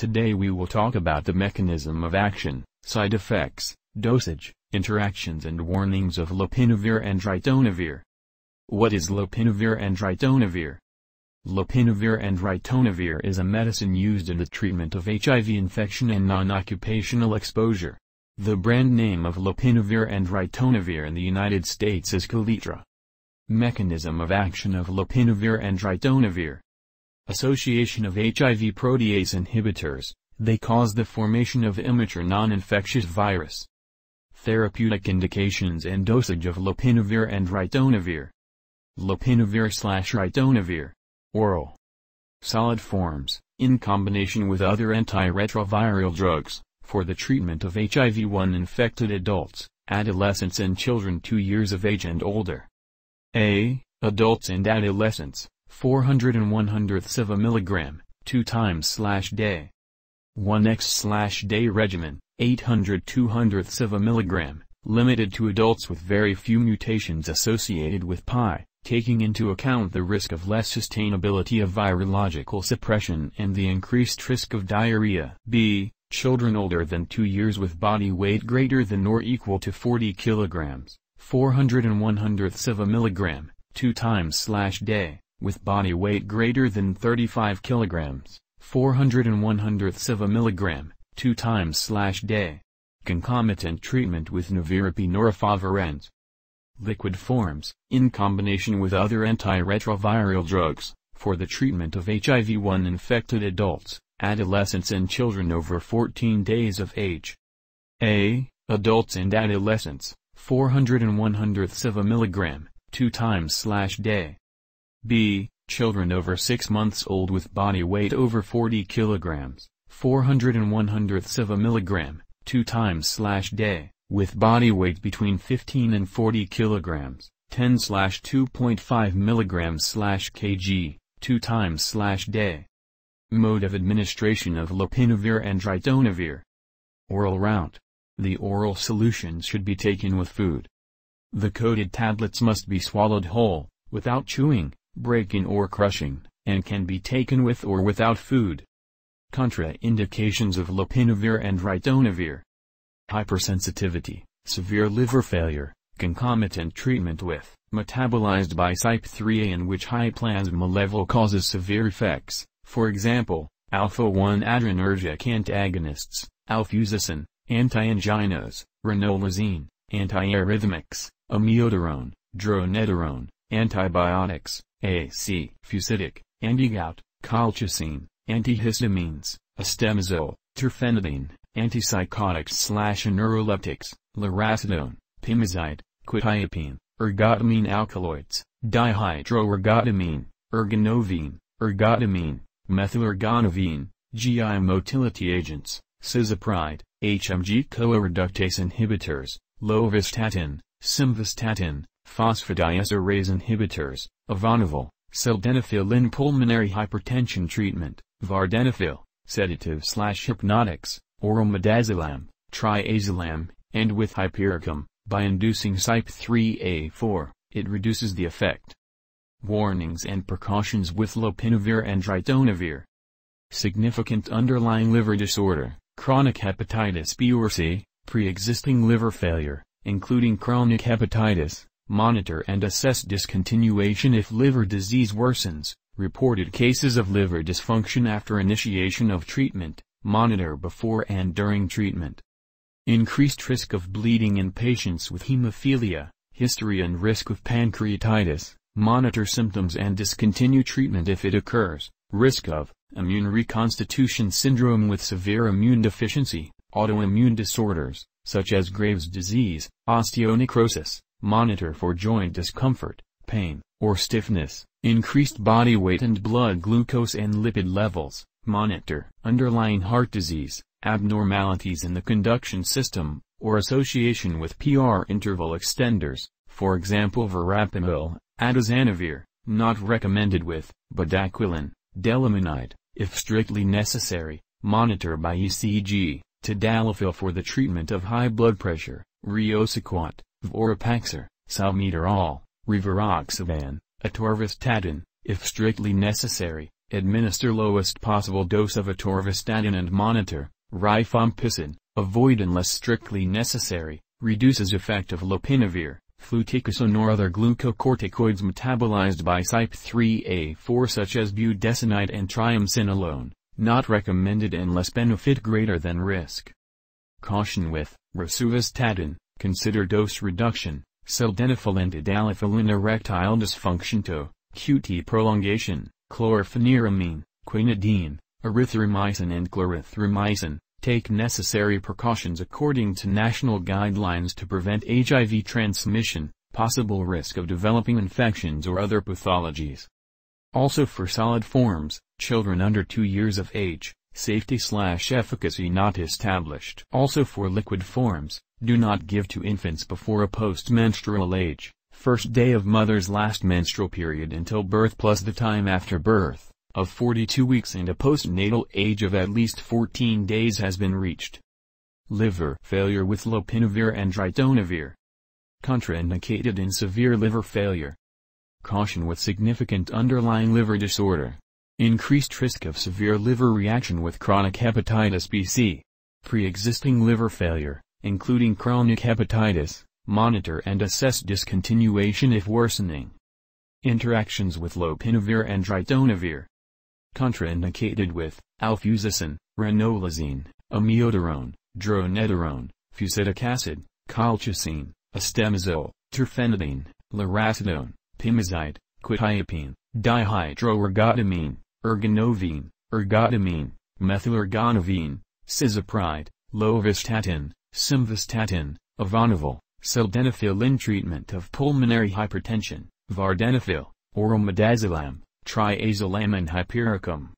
Today we will talk about the mechanism of action, side effects, dosage, interactions and warnings of lopinavir and ritonavir. What is lopinavir and ritonavir? Lopinavir and ritonavir is a medicine used in the treatment of HIV infection and non-occupational exposure. The brand name of lopinavir and ritonavir in the United States is Kaletra. Mechanism of action of lopinavir and ritonavir. Association of HIV protease inhibitors, they cause the formation of immature non-infectious virus. Therapeutic indications and dosage of lopinavir and ritonavir. Lopinavir slash ritonavir. Oral. Solid forms, in combination with other antiretroviral drugs, for the treatment of HIV-1 infected adults, adolescents and children 2 years of age and older. A. Adults and adolescents, 400 and 100ths of a milligram, 2 times slash day. 1x slash day regimen, 800 200ths of a milligram, limited to adults with very few mutations associated with pi, taking into account the risk of less sustainability of virological suppression and the increased risk of diarrhea. B. Children older than 2 years with body weight greater than or equal to 40 kilograms, 400 and 100ths of a milligram, 2 times slash day with body weight greater than 35 kilograms, 400 and 100ths of a milligram, 2 times slash day. Concomitant treatment with nevirapine or efavirenz. Liquid forms, in combination with other antiretroviral drugs, for the treatment of HIV-1 infected adults, adolescents and children over 14 days of age. A. Adults and adolescents, 400 and 100ths of a milligram, 2 times slash day. B. Children over 6 months old with body weight over 40 kilograms, 400 and 100ths of a milligram, 2 times slash day, with body weight between 15 and 40 kilograms, 10 slash 2.5 milligrams slash kg, 2 times slash day. Mode of administration of lopinavir and ritonavir. Oral route. The oral solutions should be taken with food. The coated tablets must be swallowed whole, without chewing, breaking or crushing, and can be taken with or without food. Contraindications of lopinavir and ritonavir. Hypersensitivity, severe liver failure, concomitant treatment with, metabolized by CYP3A in which high plasma level causes severe effects, for example, alpha-1 adrenergic antagonists, alfuzosin, anti-anginos, ranolazine, antiarrhythmics, amiodarone, dronedarone, antibiotics, AC, fusidic, antigout, colchicine, antihistamines, astemizole, terfenadine, antipsychotics slash neuroleptics, lurasidone, pimozide, quetiapine, ergotamine alkaloids, dihydroergotamine, ergonovine, ergotamine, methylergonovine, GI motility agents, cisapride, HMG-coa reductase inhibitors, lovastatin, simvastatin, phosphodiesterase inhibitors, Avanafil, sildenafil in pulmonary hypertension treatment, vardenafil, sedative slash hypnotics, oral midazolam, triazolam, and with hypericum, by inducing CYP3A4, it reduces the effect. Warnings and precautions with lopinavir and ritonavir. Significant underlying liver disorder, chronic hepatitis B or C, pre-existing liver failure, including chronic hepatitis, monitor and assess discontinuation if liver disease worsens, reported cases of liver dysfunction after initiation of treatment, monitor before and during treatment. Increased risk of bleeding in patients with hemophilia, history and risk of pancreatitis, monitor symptoms and discontinue treatment if it occurs, risk of immune reconstitution syndrome with severe immune deficiency, autoimmune disorders, such as Graves' disease, osteonecrosis, Monitor for joint discomfort, pain, or stiffness, increased body weight and blood glucose and lipid levels. Monitor underlying heart disease, abnormalities in the conduction system, or association with PR interval extenders, for example verapamil, atazanavir, not recommended with, bedaquiline, delamanide, if strictly necessary, monitor by ECG, tadalafil for the treatment of high blood pressure, riociguat, Vorapaxar, salmeterol, rivaroxaban, atorvastatin, if strictly necessary, administer lowest possible dose of atorvastatin and monitor, rifampicin, avoid unless strictly necessary, reduces effect of lopinavir, fluticasone or other glucocorticoids metabolized by CYP3A4 such as budesonide and triamcinolone, not recommended unless benefit greater than risk. Caution with rosuvastatin, consider dose reduction, sildenafil and tadalafil in erectile dysfunction to, QT prolongation, chlorpheniramine, quinidine, erythromycin and clarithromycin, take necessary precautions according to national guidelines to prevent HIV transmission, possible risk of developing infections or other pathologies. Also for solid forms, children under 2 years of age, safety slash efficacy not established. Also for liquid forms, do not give to infants before a post-menstrual age, first day of mother's last menstrual period until birth plus the time after birth of 42 weeks and a postnatal age of at least 14 days has been reached. Liver failure with lopinavir and ritonavir. Contraindicated in severe liver failure. Caution with significant underlying liver disorder. Increased risk of severe liver reaction with chronic hepatitis B/C. Pre-existing liver failure, including chronic hepatitis, monitor and assess discontinuation if worsening. Interactions with lopinavir and ritonavir. Contraindicated with alfuzosin, ranolazine, amiodarone, dronedarone, fusidic acid, colchicine, astemizole, terfenadine, lurasidone, pimozide, quetiapine, dihydroergotamine, ergonovine, ergotamine, methylergonovine, cisapride, lovastatin, simvastatin, avanafil, sildenafil in treatment of pulmonary hypertension, vardenafil, oral midazolam, triazolam and hypericum.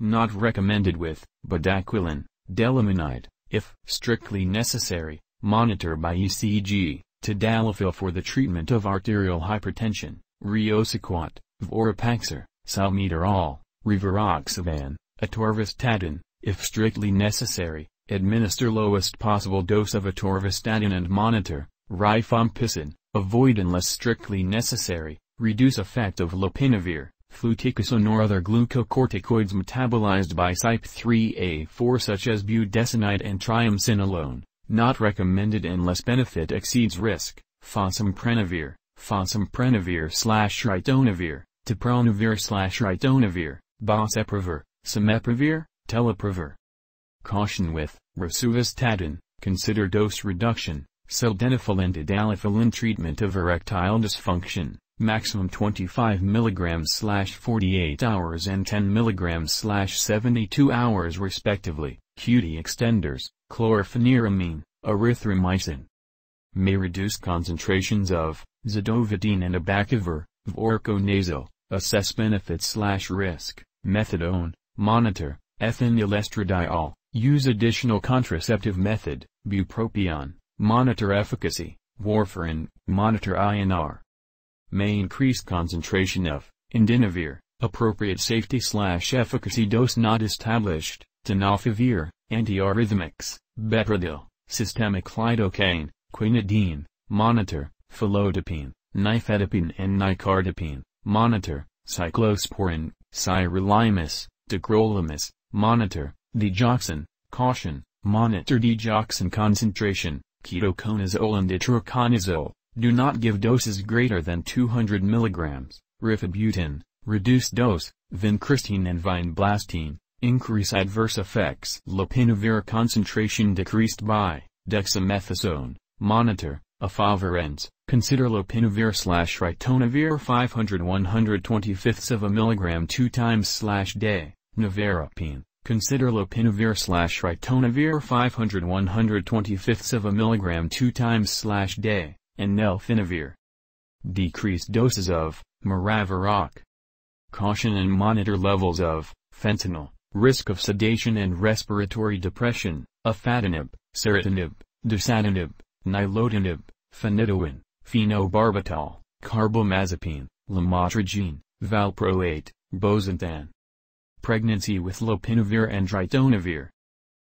Not recommended with, bedaquiline, delamanide, if strictly necessary, monitor by ECG, tadalafil for the treatment of arterial hypertension, riociguat, vorapaxar, salmeterol, rivaroxaban, atorvastatin, if strictly necessary, administer lowest possible dose of atorvastatin and monitor, rifampicin, avoid unless strictly necessary, reduce effect of lopinavir, fluticasone or other glucocorticoids metabolized by CYP3A4 such as budesonide and triamcinolone, not recommended unless benefit exceeds risk, fosamprenavir, fosamprenavir slash ritonavir, tipranavir slash ritonavir, boceprevir, simeprevir, telaprevir. Caution with, rosuvastatin, consider dose reduction, sildenafil and tadalafil in treatment of erectile dysfunction maximum 25 mg slash 48 hours and 10 mg slash 72 hours respectively, QT extenders, chlorpheniramine, erythromycin. May reduce concentrations of, zidovudine and abacavir, voriconazole, assess benefit slash risk, methadone, monitor, ethinylestradiol, use additional contraceptive method, bupropion, monitor efficacy, warfarin, monitor INR may increase concentration of indinavir, appropriate safety slash efficacy dose not established, tenofovir, antiarrhythmics, betadine, systemic lidocaine, quinidine, monitor, felodipine, nifedipine and nicardipine, monitor, cyclosporin, sirolimus, tacrolimus, monitor, digoxin, caution, monitor digoxin concentration, ketoconazole and itraconazole, do not give doses greater than 200 mg, rifabutin, reduce dose, vincristine and vinblastine, increase adverse effects. Lopinavir concentration decreased by, dexamethasone, monitor, efavirenz, consider lopinavir slash ritonavir 500 125ths of a milligram 2 times slash day, nevirapine. Consider lopinavir slash ritonavir 500 125ths of a milligram 2 times slash day and nelfinavir. Decreased doses of maraviroc. Caution and monitor levels of fentanyl, risk of sedation and respiratory depression, afatinib, ceritinib, dasatinib, nilotinib, phenytoin, phenobarbital, carbamazepine, lamotrigine, valproate, bosentan. Pregnancy with lopinavir and ritonavir.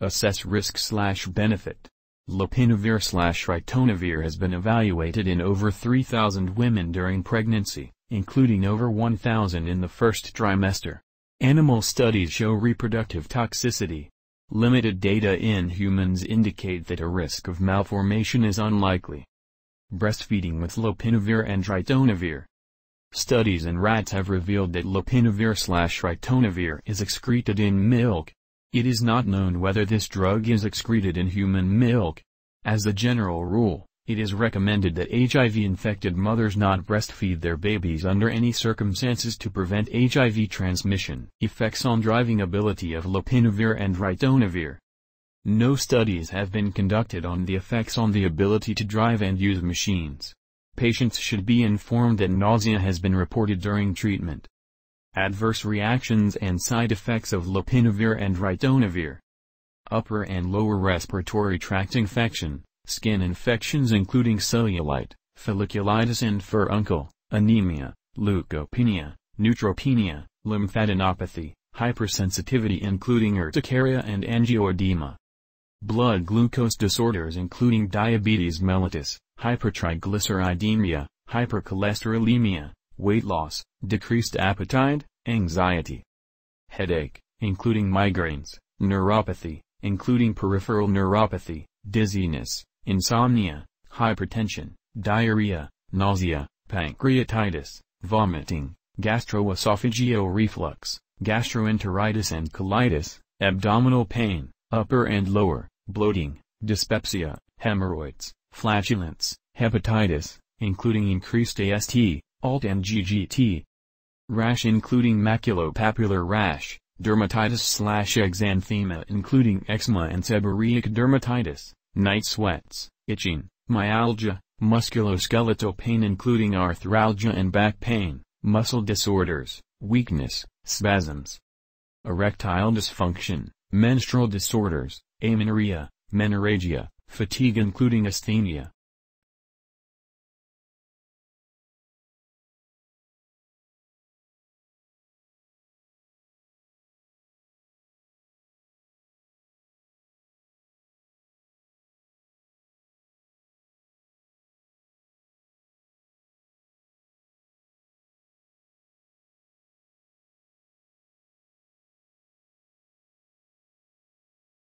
Assess risk slash benefit. Lopinavir slash ritonavir has been evaluated in over 3,000 women during pregnancy, including over 1,000 in the first trimester. Animal studies show reproductive toxicity. Limited data in humans indicate that a risk of malformation is unlikely. Breastfeeding with lopinavir and ritonavir. Studies in rats have revealed that lopinavir-ritonavir is excreted in milk. It is not known whether this drug is excreted in human milk. As a general rule, it is recommended that HIV-infected mothers not breastfeed their babies under any circumstances to prevent HIV transmission. Effects on driving ability of lopinavir and ritonavir. No studies have been conducted on the effects on the ability to drive and use machines. Patients should be informed that nausea has been reported during treatment. Adverse reactions and side effects of lopinavir and ritonavir. Upper and lower respiratory tract infection, Skin infections including cellulite, folliculitis and furuncle, anemia, leukopenia, neutropenia, lymphadenopathy, hypersensitivity including urticaria and angioedema. Blood glucose disorders including diabetes mellitus, hypertriglyceridemia, hypercholesterolemia, weight loss, decreased appetite, anxiety. Headache, including migraines, neuropathy, including peripheral neuropathy, dizziness, insomnia, hypertension, diarrhea, nausea, pancreatitis, vomiting, gastroesophageal reflux, gastroenteritis and colitis, abdominal pain, upper and lower, bloating, dyspepsia, hemorrhoids, flatulence, hepatitis, including increased AST, ALT and GGT. Rash including maculopapular rash, dermatitis slash exanthema including eczema and seborrheic dermatitis, night sweats, itching, myalgia, musculoskeletal pain including arthralgia and back pain, muscle disorders, weakness, spasms, erectile dysfunction, menstrual disorders, amenorrhea, menorrhagia, fatigue including asthenia,